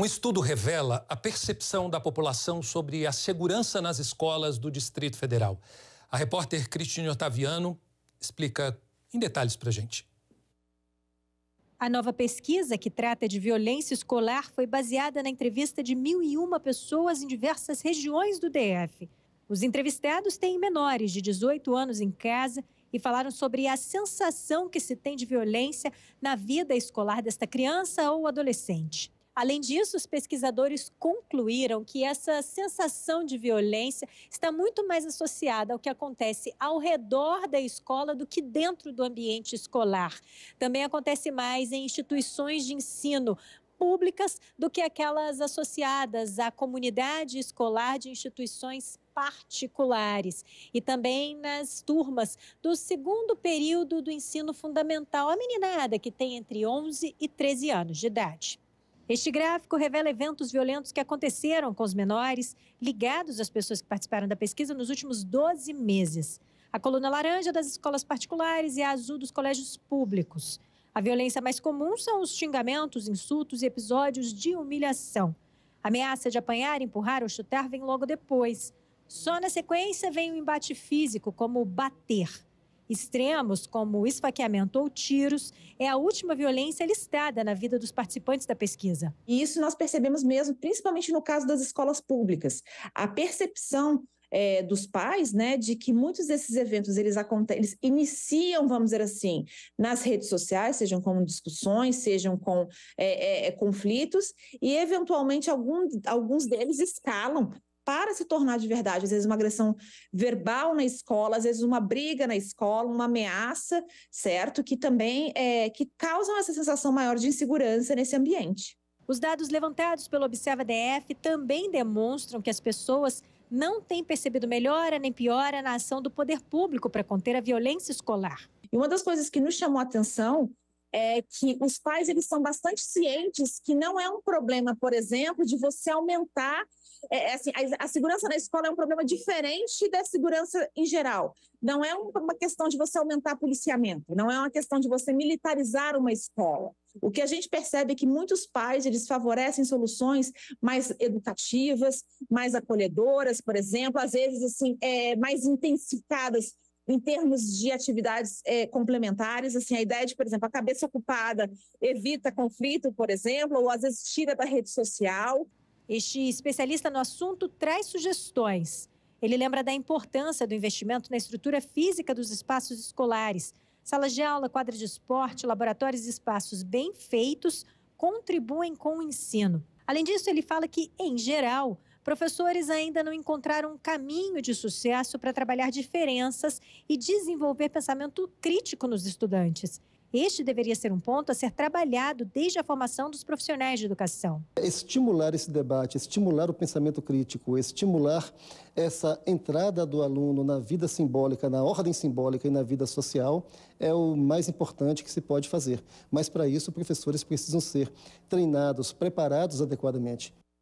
Um estudo revela a percepção da população sobre a segurança nas escolas do Distrito Federal. A repórter Cristine Otaviano explica em detalhes para a gente. A nova pesquisa, que trata de violência escolar, foi baseada na entrevista de 1.001 pessoas em diversas regiões do DF. Os entrevistados têm menores de 18 anos em casa e falaram sobre a sensação que se tem de violência na vida escolar desta criança ou adolescente. Além disso, os pesquisadores concluíram que essa sensação de violência está muito mais associada ao que acontece ao redor da escola do que dentro do ambiente escolar. Também acontece mais em instituições de ensino públicas do que aquelas associadas à comunidade escolar de instituições particulares e também nas turmas do segundo período do ensino fundamental, a meninada que tem entre 11 e 13 anos de idade. Este gráfico revela eventos violentos que aconteceram com os menores ligados às pessoas que participaram da pesquisa nos últimos 12 meses. A coluna laranja das escolas particulares e a azul dos colégios públicos. A violência mais comum são os xingamentos, insultos e episódios de humilhação. A ameaça de apanhar, empurrar ou chutar vem logo depois. Só na sequência vem o embate físico, como bater. Extremos, como esfaqueamento ou tiros, é a última violência listada na vida dos participantes da pesquisa. E isso nós percebemos mesmo, principalmente no caso das escolas públicas. A percepção é, dos pais, né, de que muitos desses eventos eles eles iniciam, vamos dizer assim, nas redes sociais, sejam com discussões, sejam com é, é, conflitos, e eventualmente algum, alguns deles escalam para se tornar de verdade. Às vezes, uma agressão verbal na escola, às vezes, uma briga na escola, uma ameaça, certo? Que também é, que causam essa sensação maior de insegurança nesse ambiente. Os dados levantados pelo Observa DF também demonstram que as pessoas não têm percebido melhora nem piora na ação do poder público para conter a violência escolar. E uma das coisas que nos chamou a atenção é que os pais eles são bastante cientes que não é um problema, por exemplo, de você aumentar é, é, assim, a, a, segurança na escola é um problema diferente da segurança em geral. Não é uma questão de você aumentar policiamento, não é uma questão de você militarizar uma escola. O que a gente percebe é que muitos pais eles favorecem soluções mais educativas, mais acolhedoras, por exemplo, às vezes assim, é, mais intensificadas em termos de atividades é, complementares, assim, a ideia de, por exemplo, a cabeça ocupada evita conflito, por exemplo, ou às vezes tira da rede social. Este especialista no assunto traz sugestões. Ele lembra da importância do investimento na estrutura física dos espaços escolares. Salas de aula, quadras de esporte, laboratórios e espaços bem feitos contribuem com o ensino. Além disso, ele fala que, em geral, professores ainda não encontraram um caminho de sucesso para trabalhar diferenças e desenvolver pensamento crítico nos estudantes. Este deveria ser um ponto a ser trabalhado desde a formação dos profissionais de educação. Estimular esse debate, estimular o pensamento crítico, estimular essa entrada do aluno na vida simbólica, na ordem simbólica e na vida social é o mais importante que se pode fazer. Mas para isso, professores precisam ser treinados, preparados adequadamente.